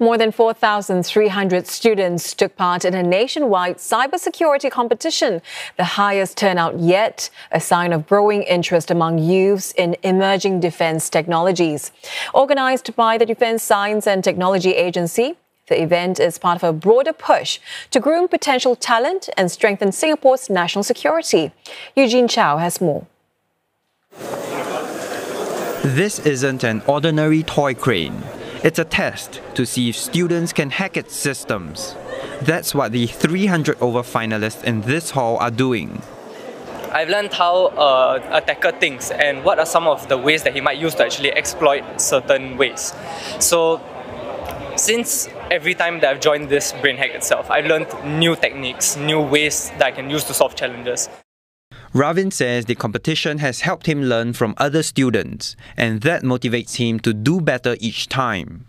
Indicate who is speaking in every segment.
Speaker 1: More than 4,300 students took part in a nationwide cybersecurity competition, the highest turnout yet, a sign of growing interest among youths in emerging defense technologies. Organized by the Defense Science and Technology Agency, the event is part of a broader push to groom potential talent and strengthen Singapore's national security. Eugene Chow has more.
Speaker 2: This isn't an ordinary toy crane. It's a test to see if students can hack its systems. That's what the 300 over finalists in this hall are doing.
Speaker 3: I've learned how uh, attacker thinks and what are some of the ways that he might use to actually exploit certain ways. So since every time that I've joined this BrainHack itself, I've learned new techniques, new ways that I can use to solve challenges.
Speaker 2: Ravin says the competition has helped him learn from other students, and that motivates him to do better each time.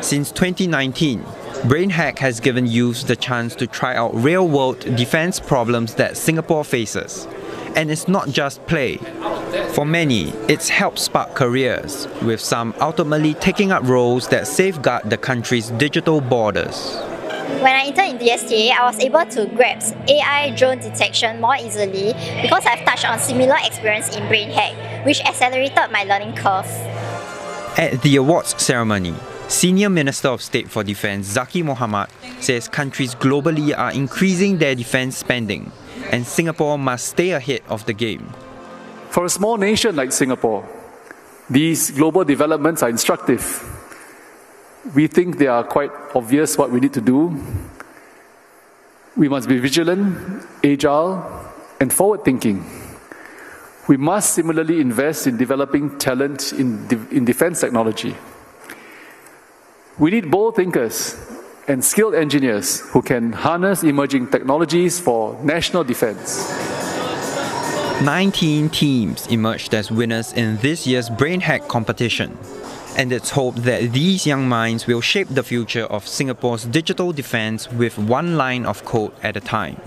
Speaker 2: Since 2019, BrainHack has given youths the chance to try out real world defense problems that Singapore faces. And it's not just play. For many, it's helped spark careers, with some ultimately taking up roles that safeguard the country's digital borders.
Speaker 4: When I entered in DSTA, I was able to grasp AI drone detection more easily because I've touched on similar experience in BrainHack, which accelerated my learning curve.
Speaker 2: At the awards ceremony, Senior Minister of State for Defence Zaqy Mohamad says countries globally are increasing their defence spending and Singapore must stay ahead of the game.
Speaker 5: For a small nation like Singapore, these global developments are instructive we think they are quite obvious what we need to do. We must be vigilant, agile, and forward thinking. We must similarly invest in developing talent in, de in defense technology. We need bold thinkers and skilled engineers who can harness emerging technologies for national defense.
Speaker 2: 19 teams emerged as winners in this year's BrainHack competition and it's hoped that these young minds will shape the future of Singapore's digital defense with one line of code at a time.